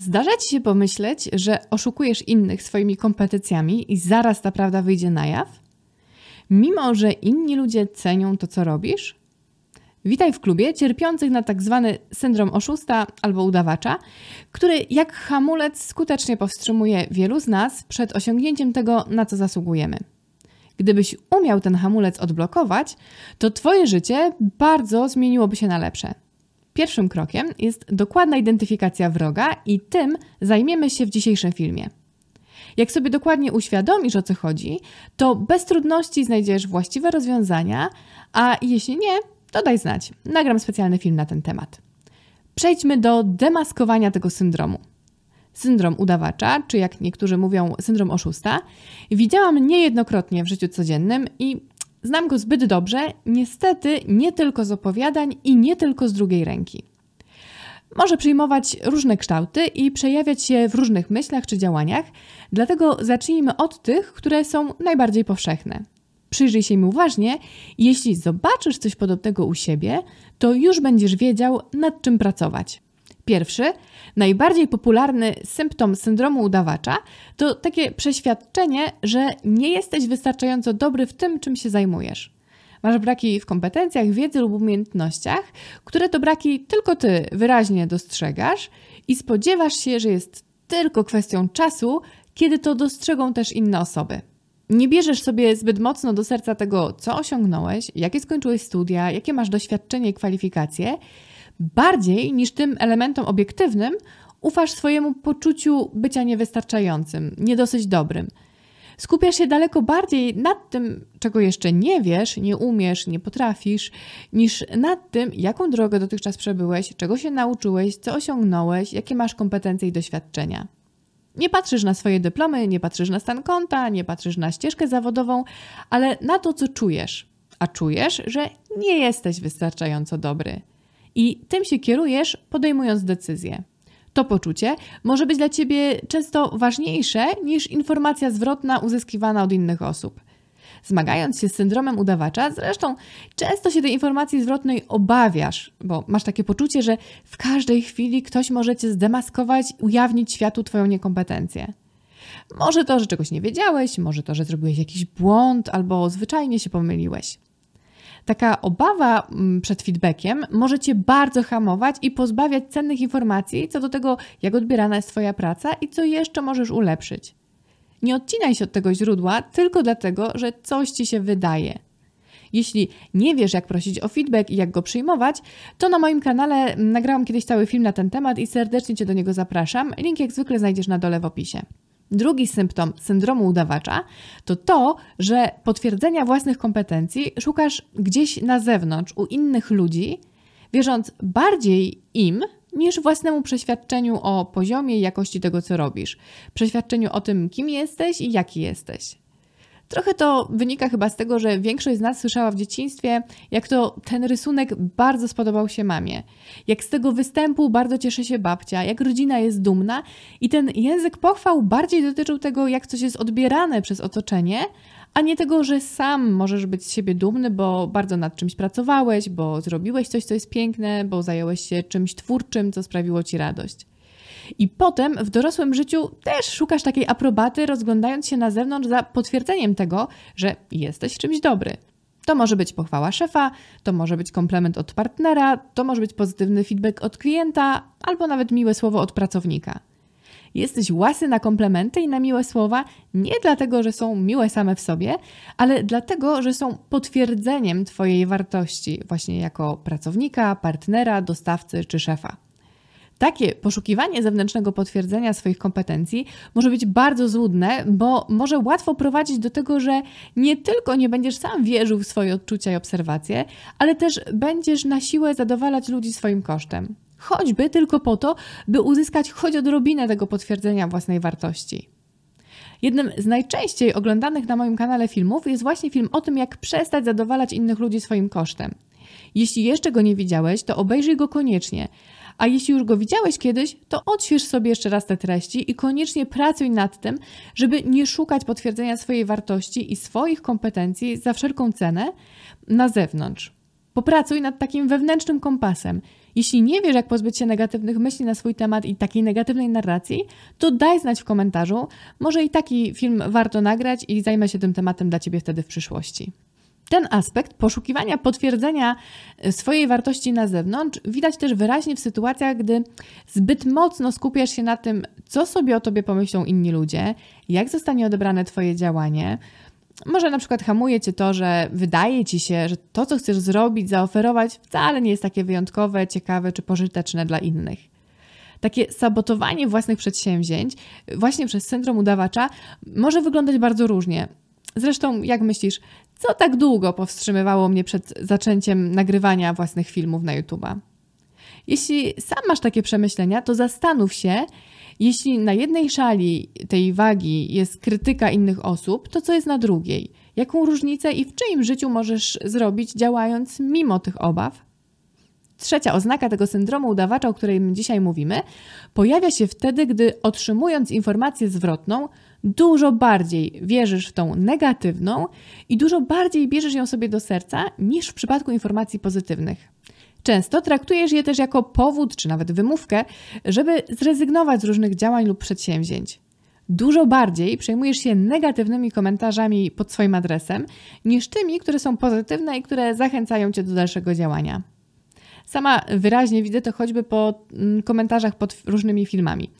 Zdarza ci się pomyśleć, że oszukujesz innych swoimi kompetencjami i zaraz ta prawda wyjdzie na jaw? Mimo, że inni ludzie cenią to, co robisz? Witaj w klubie cierpiących na tak zwany syndrom oszusta albo udawacza, który jak hamulec skutecznie powstrzymuje wielu z nas przed osiągnięciem tego, na co zasługujemy. Gdybyś umiał ten hamulec odblokować, to Twoje życie bardzo zmieniłoby się na lepsze. Pierwszym krokiem jest dokładna identyfikacja wroga i tym zajmiemy się w dzisiejszym filmie. Jak sobie dokładnie uświadomisz o co chodzi, to bez trudności znajdziesz właściwe rozwiązania, a jeśli nie, to daj znać. Nagram specjalny film na ten temat. Przejdźmy do demaskowania tego syndromu. Syndrom udawacza, czy jak niektórzy mówią, syndrom oszusta, widziałam niejednokrotnie w życiu codziennym i znam go zbyt dobrze, niestety nie tylko z opowiadań i nie tylko z drugiej ręki. Może przyjmować różne kształty i przejawiać się w różnych myślach czy działaniach, dlatego zacznijmy od tych, które są najbardziej powszechne. Przyjrzyj się im uważnie jeśli zobaczysz coś podobnego u siebie, to już będziesz wiedział, nad czym pracować. Pierwszy, najbardziej popularny symptom syndromu udawacza to takie przeświadczenie, że nie jesteś wystarczająco dobry w tym, czym się zajmujesz. Masz braki w kompetencjach, wiedzy lub umiejętnościach, które to braki tylko ty wyraźnie dostrzegasz i spodziewasz się, że jest tylko kwestią czasu, kiedy to dostrzegą też inne osoby. Nie bierzesz sobie zbyt mocno do serca tego, co osiągnąłeś, jakie skończyłeś studia, jakie masz doświadczenie i kwalifikacje, bardziej niż tym elementom obiektywnym ufasz swojemu poczuciu bycia niewystarczającym, niedosyć dobrym. Skupiasz się daleko bardziej nad tym, czego jeszcze nie wiesz, nie umiesz, nie potrafisz, niż nad tym, jaką drogę dotychczas przebyłeś, czego się nauczyłeś, co osiągnąłeś, jakie masz kompetencje i doświadczenia. Nie patrzysz na swoje dyplomy, nie patrzysz na stan konta, nie patrzysz na ścieżkę zawodową, ale na to, co czujesz. A czujesz, że nie jesteś wystarczająco dobry. I tym się kierujesz, podejmując decyzję. To poczucie może być dla ciebie często ważniejsze niż informacja zwrotna uzyskiwana od innych osób. Zmagając się z syndromem udawacza, zresztą często się tej informacji zwrotnej obawiasz, bo masz takie poczucie, że w każdej chwili ktoś może cię zdemaskować, ujawnić światu twoją niekompetencję. Może to, że czegoś nie wiedziałeś, może to, że zrobiłeś jakiś błąd, albo zwyczajnie się pomyliłeś. Taka obawa mm, przed feedbackiem może cię bardzo hamować i pozbawiać cennych informacji co do tego, jak odbierana jest Twoja praca i co jeszcze możesz ulepszyć. Nie odcinaj się od tego źródła tylko dlatego, że coś ci się wydaje. Jeśli nie wiesz, jak prosić o feedback i jak go przyjmować, to na moim kanale nagrałam kiedyś cały film na ten temat i serdecznie Cię do niego zapraszam. Link jak zwykle znajdziesz na dole w opisie. Drugi symptom syndromu udawacza to to, że potwierdzenia własnych kompetencji szukasz gdzieś na zewnątrz, u innych ludzi, wierząc bardziej im niż własnemu przeświadczeniu o poziomie i jakości tego, co robisz, przeświadczeniu o tym, kim jesteś i jaki jesteś. Trochę to wynika chyba z tego, że większość z nas słyszała w dzieciństwie, jak to ten rysunek bardzo spodobał się mamie, jak z tego występu bardzo cieszy się babcia, jak rodzina jest dumna i ten język pochwał bardziej dotyczył tego, jak coś jest odbierane przez otoczenie, a nie tego, że sam możesz być z siebie dumny, bo bardzo nad czymś pracowałeś, bo zrobiłeś coś, co jest piękne, bo zająłeś się czymś twórczym, co sprawiło ci radość. I potem w dorosłym życiu też szukasz takiej aprobaty, rozglądając się na zewnątrz za potwierdzeniem tego, że jesteś czymś dobry. To może być pochwała szefa, to może być komplement od partnera, to może być pozytywny feedback od klienta, albo nawet miłe słowo od pracownika. Jesteś łasy na komplementy i na miłe słowa nie dlatego, że są miłe same w sobie, ale dlatego, że są potwierdzeniem Twojej wartości, właśnie jako pracownika, partnera, dostawcy czy szefa. Takie poszukiwanie zewnętrznego potwierdzenia swoich kompetencji może być bardzo złudne, bo może łatwo prowadzić do tego, że nie tylko nie będziesz sam wierzył w swoje odczucia i obserwacje, ale też będziesz na siłę zadowalać ludzi swoim kosztem. Choćby tylko po to, by uzyskać choć odrobinę tego potwierdzenia własnej wartości. Jednym z najczęściej oglądanych na moim kanale filmów jest właśnie film o tym, jak przestać zadowalać innych ludzi swoim kosztem. Jeśli jeszcze go nie widziałeś, to obejrzyj go koniecznie. A jeśli już go widziałeś kiedyś, to odśwież sobie jeszcze raz te treści i koniecznie pracuj nad tym, żeby nie szukać potwierdzenia swojej wartości i swoich kompetencji za wszelką cenę na zewnątrz. Popracuj nad takim wewnętrznym kompasem. Jeśli nie wiesz, jak pozbyć się negatywnych myśli na swój temat i takiej negatywnej narracji, to daj znać w komentarzu. Może i taki film warto nagrać i zajmę się tym tematem dla Ciebie wtedy w przyszłości. Ten aspekt poszukiwania potwierdzenia e, swojej wartości na zewnątrz widać też wyraźnie w sytuacjach, gdy zbyt mocno skupiasz się na tym, co sobie o tobie pomyślą inni ludzie, jak zostanie odebrane Twoje działanie. Może na przykład hamuje cię to, że wydaje ci się, że to, co chcesz zrobić, zaoferować, wcale nie jest takie wyjątkowe, ciekawe czy pożyteczne dla innych. Takie sabotowanie własnych przedsięwzięć, właśnie przez syndrom udawacza, może wyglądać bardzo różnie. Zresztą, jak myślisz, co tak długo powstrzymywało mnie przed zaczęciem nagrywania własnych filmów na YouTube? Jeśli sam masz takie przemyślenia, to zastanów się, jeśli na jednej szali tej wagi jest krytyka innych osób, to co jest na drugiej? Jaką różnicę i w czyim życiu możesz zrobić, działając mimo tych obaw? Trzecia oznaka tego syndromu udawacza, o którym dzisiaj mówimy, pojawia się wtedy, gdy otrzymując informację zwrotną, dużo bardziej wierzysz w tą negatywną i dużo bardziej bierzesz ją sobie do serca niż w przypadku informacji pozytywnych. Często traktujesz je też jako powód czy nawet wymówkę, żeby zrezygnować z różnych działań lub przedsięwzięć. Dużo bardziej przejmujesz się negatywnymi komentarzami pod swoim adresem niż tymi, które są pozytywne i które zachęcają cię do dalszego działania. Sama wyraźnie widzę to choćby po mm, komentarzach pod różnymi filmami.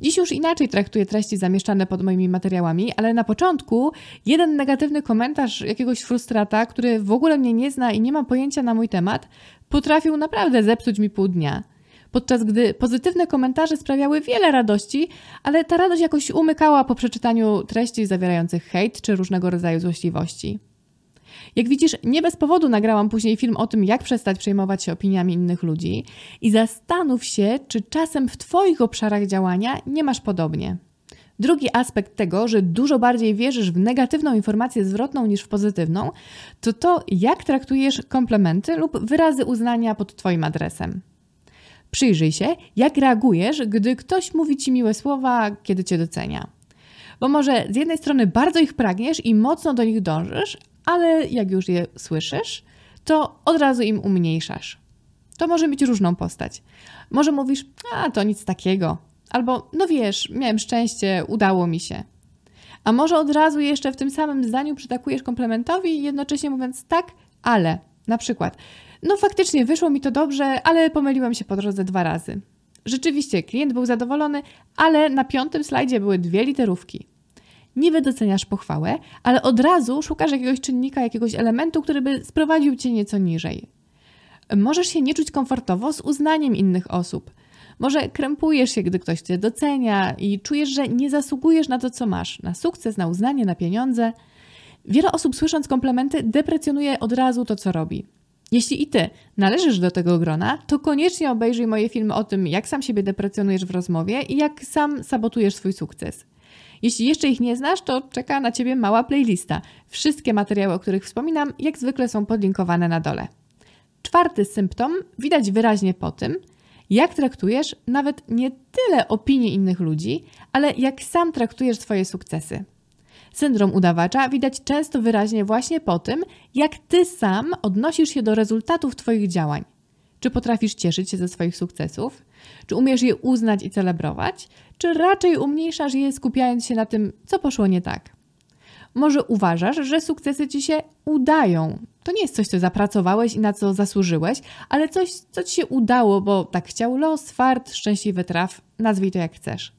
Dziś już inaczej traktuję treści zamieszczane pod moimi materiałami, ale na początku jeden negatywny komentarz jakiegoś frustrata, który w ogóle mnie nie zna i nie ma pojęcia na mój temat, potrafił naprawdę zepsuć mi pół dnia. Podczas gdy pozytywne komentarze sprawiały wiele radości, ale ta radość jakoś umykała po przeczytaniu treści zawierających hejt czy różnego rodzaju złośliwości. Jak widzisz, nie bez powodu nagrałam później film o tym, jak przestać przejmować się opiniami innych ludzi i zastanów się, czy czasem w Twoich obszarach działania nie masz podobnie. Drugi aspekt tego, że dużo bardziej wierzysz w negatywną informację zwrotną niż w pozytywną, to to, jak traktujesz komplementy lub wyrazy uznania pod Twoim adresem. Przyjrzyj się, jak reagujesz, gdy ktoś mówi Ci miłe słowa, kiedy Cię docenia. Bo może z jednej strony bardzo ich pragniesz i mocno do nich dążysz, ale jak już je słyszysz, to od razu im umniejszasz. To może mieć różną postać. Może mówisz, a to nic takiego, albo no wiesz, miałem szczęście, udało mi się. A może od razu jeszcze w tym samym zdaniu przytakujesz komplementowi, jednocześnie mówiąc tak, ale. Na przykład, no faktycznie wyszło mi to dobrze, ale pomyliłem się po drodze dwa razy. Rzeczywiście, klient był zadowolony, ale na piątym slajdzie były dwie literówki niby doceniasz pochwałę, ale od razu szukasz jakiegoś czynnika, jakiegoś elementu, który by sprowadził cię nieco niżej. Możesz się nie czuć komfortowo z uznaniem innych osób. Może krępujesz się, gdy ktoś cię docenia i czujesz, że nie zasługujesz na to, co masz, na sukces, na uznanie, na pieniądze. Wiele osób słysząc komplementy deprecjonuje od razu to, co robi. Jeśli i ty należysz do tego grona, to koniecznie obejrzyj moje filmy o tym, jak sam siebie deprecjonujesz w rozmowie i jak sam sabotujesz swój sukces. Jeśli jeszcze ich nie znasz, to czeka na Ciebie mała playlista. Wszystkie materiały, o których wspominam, jak zwykle są podlinkowane na dole. Czwarty symptom widać wyraźnie po tym, jak traktujesz nawet nie tyle opinie innych ludzi, ale jak sam traktujesz swoje sukcesy. Syndrom udawacza widać często wyraźnie właśnie po tym, jak ty sam odnosisz się do rezultatów Twoich działań. Czy potrafisz cieszyć się ze swoich sukcesów? Czy umiesz je uznać i celebrować? Czy raczej umniejszasz je skupiając się na tym, co poszło nie tak? Może uważasz, że sukcesy ci się udają. To nie jest coś, co zapracowałeś i na co zasłużyłeś, ale coś, co ci się udało, bo tak chciał los, fart, szczęśliwy traf, nazwij to jak chcesz.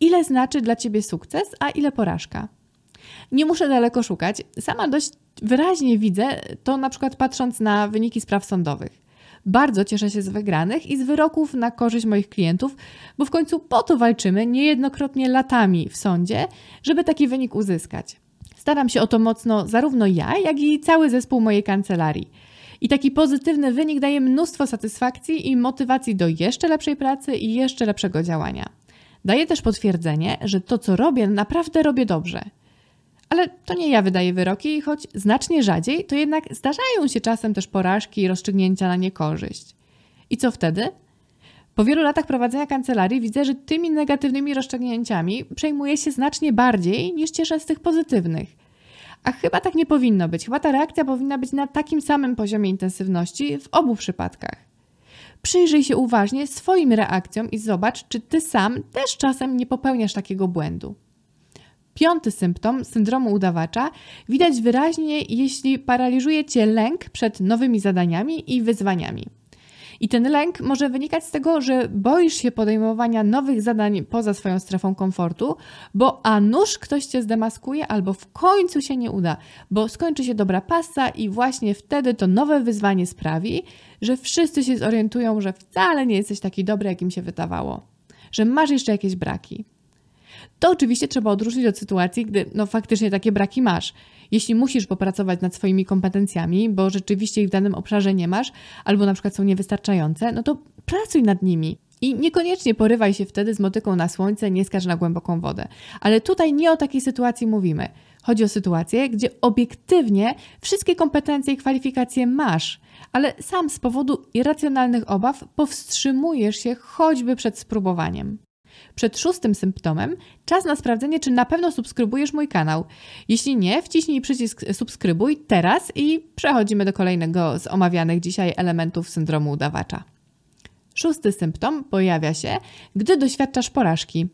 Ile znaczy dla ciebie sukces, a ile porażka? Nie muszę daleko szukać. Sama dość wyraźnie widzę to na przykład patrząc na wyniki spraw sądowych. Bardzo cieszę się z wygranych i z wyroków na korzyść moich klientów, bo w końcu po to walczymy niejednokrotnie latami w sądzie, żeby taki wynik uzyskać. Staram się o to mocno zarówno ja, jak i cały zespół mojej kancelarii. I taki pozytywny wynik daje mnóstwo satysfakcji i motywacji do jeszcze lepszej pracy i jeszcze lepszego działania. Daje też potwierdzenie, że to, co robię, naprawdę robię dobrze. Ale to nie ja wydaję wyroki, choć znacznie rzadziej, to jednak zdarzają się czasem też porażki i rozstrzygnięcia na niekorzyść. I co wtedy? Po wielu latach prowadzenia kancelarii widzę, że tymi negatywnymi rozstrzygnięciami przejmuję się znacznie bardziej niż cieszę z tych pozytywnych. A chyba tak nie powinno być. Chyba ta reakcja powinna być na takim samym poziomie intensywności w obu przypadkach. Przyjrzyj się uważnie swoim reakcjom i zobacz, czy ty sam też czasem nie popełniasz takiego błędu. Piąty symptom syndromu udawacza widać wyraźnie, jeśli paraliżuje cię lęk przed nowymi zadaniami i wyzwaniami. I ten lęk może wynikać z tego, że boisz się podejmowania nowych zadań poza swoją strefą komfortu, bo a nuż ktoś cię zdemaskuje albo w końcu się nie uda, bo skończy się dobra pasa i właśnie wtedy to nowe wyzwanie sprawi, że wszyscy się zorientują, że wcale nie jesteś taki dobry, jakim się wydawało, że masz jeszcze jakieś braki. To oczywiście trzeba odróżnić od sytuacji, gdy no faktycznie takie braki masz. Jeśli musisz popracować nad swoimi kompetencjami, bo rzeczywiście ich w danym obszarze nie masz, albo na przykład są niewystarczające, no to pracuj nad nimi. I niekoniecznie porywaj się wtedy z motyką na słońce, nie skacz na głęboką wodę. Ale tutaj nie o takiej sytuacji mówimy. Chodzi o sytuację, gdzie obiektywnie wszystkie kompetencje i kwalifikacje masz, ale sam z powodu irracjonalnych obaw powstrzymujesz się choćby przed spróbowaniem. Przed szóstym symptomem czas na sprawdzenie, czy na pewno subskrybujesz mój kanał. Jeśli nie, wciśnij przycisk subskrybuj teraz i przechodzimy do kolejnego z omawianych dzisiaj elementów syndromu udawacza. Szósty symptom pojawia się, gdy doświadczasz porażki.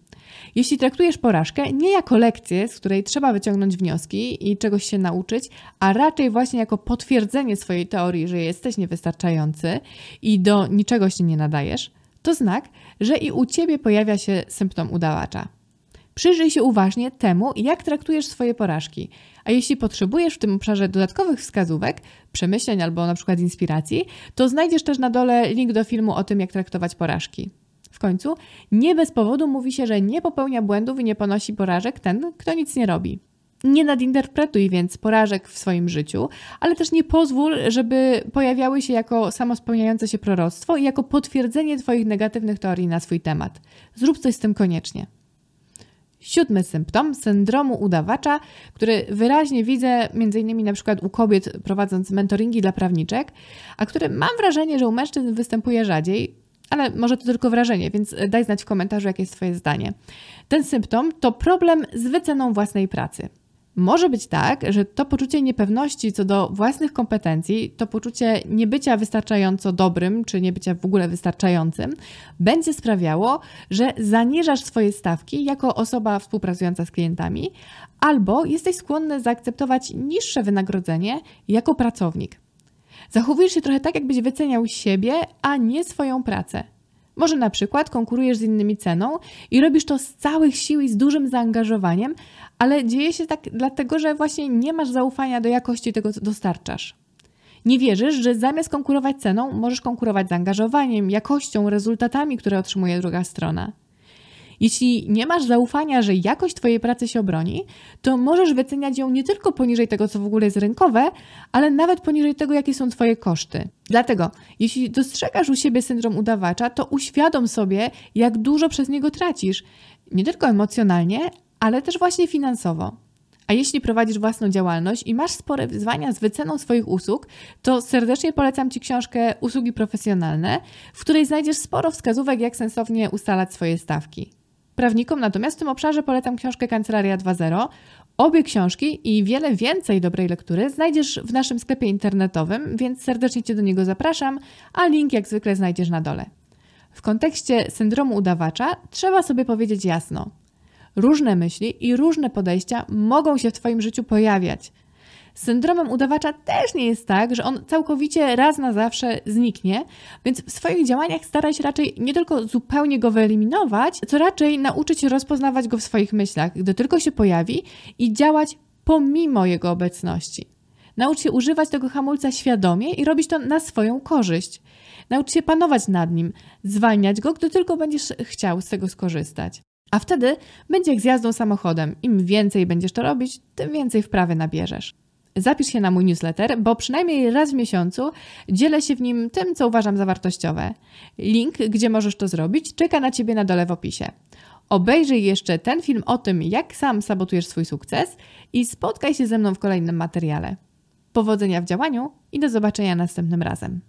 Jeśli traktujesz porażkę nie jako lekcję, z której trzeba wyciągnąć wnioski i czegoś się nauczyć, a raczej właśnie jako potwierdzenie swojej teorii, że jesteś niewystarczający i do niczego się nie nadajesz, to znak, że i u ciebie pojawia się symptom udawacza. Przyjrzyj się uważnie temu, jak traktujesz swoje porażki. A jeśli potrzebujesz w tym obszarze dodatkowych wskazówek, przemyśleń albo na przykład inspiracji, to znajdziesz też na dole link do filmu o tym, jak traktować porażki. W końcu, nie bez powodu mówi się, że nie popełnia błędów i nie ponosi porażek ten, kto nic nie robi. Nie nadinterpretuj więc porażek w swoim życiu, ale też nie pozwól, żeby pojawiały się jako samospełniające się proroctwo i jako potwierdzenie Twoich negatywnych teorii na swój temat. Zrób coś z tym koniecznie. Siódmy symptom syndromu udawacza, który wyraźnie widzę m.in. na przykład u kobiet prowadząc mentoringi dla prawniczek, a który mam wrażenie, że u mężczyzn występuje rzadziej, ale może to tylko wrażenie, więc daj znać w komentarzu, jakie jest Twoje zdanie. Ten symptom to problem z wyceną własnej pracy. Może być tak, że to poczucie niepewności co do własnych kompetencji, to poczucie niebycia wystarczająco dobrym, czy niebycia w ogóle wystarczającym, będzie sprawiało, że zaniżasz swoje stawki jako osoba współpracująca z klientami, albo jesteś skłonny zaakceptować niższe wynagrodzenie jako pracownik. Zachowujesz się trochę tak, jakbyś wyceniał siebie, a nie swoją pracę. Może na przykład konkurujesz z innymi ceną i robisz to z całych sił i z dużym zaangażowaniem, ale dzieje się tak dlatego, że właśnie nie masz zaufania do jakości tego, co dostarczasz. Nie wierzysz, że zamiast konkurować ceną, możesz konkurować zaangażowaniem, jakością, rezultatami, które otrzymuje druga strona. Jeśli nie masz zaufania, że jakość Twojej pracy się obroni, to możesz wyceniać ją nie tylko poniżej tego, co w ogóle jest rynkowe, ale nawet poniżej tego, jakie są Twoje koszty. Dlatego, jeśli dostrzegasz u siebie syndrom udawacza, to uświadom sobie, jak dużo przez niego tracisz. Nie tylko emocjonalnie, ale też właśnie finansowo. A jeśli prowadzisz własną działalność i masz spore wyzwania z wyceną swoich usług, to serdecznie polecam Ci książkę Usługi profesjonalne, w której znajdziesz sporo wskazówek, jak sensownie ustalać swoje stawki. Prawnikom natomiast w tym obszarze polecam książkę Kancelaria 2.0. Obie książki i wiele więcej dobrej lektury znajdziesz w naszym sklepie internetowym, więc serdecznie Cię do niego zapraszam, a link jak zwykle znajdziesz na dole. W kontekście syndromu udawacza trzeba sobie powiedzieć jasno. Różne myśli i różne podejścia mogą się w Twoim życiu pojawiać – z syndromem udawacza też nie jest tak, że on całkowicie raz na zawsze zniknie, więc w swoich działaniach staraj się raczej nie tylko zupełnie go wyeliminować, co raczej nauczyć się rozpoznawać go w swoich myślach, gdy tylko się pojawi i działać pomimo jego obecności. Naucz się używać tego hamulca świadomie i robić to na swoją korzyść. Naucz się panować nad nim, zwalniać go, gdy tylko będziesz chciał z tego skorzystać. A wtedy będzie jak z jazdą samochodem. Im więcej będziesz to robić, tym więcej wprawy nabierzesz zapisz się na mój newsletter, bo przynajmniej raz w miesiącu dzielę się w nim tym, co uważam za wartościowe. Link, gdzie możesz to zrobić, czeka na Ciebie na dole w opisie. Obejrzyj jeszcze ten film o tym, jak sam sabotujesz swój sukces i spotkaj się ze mną w kolejnym materiale. Powodzenia w działaniu i do zobaczenia następnym razem.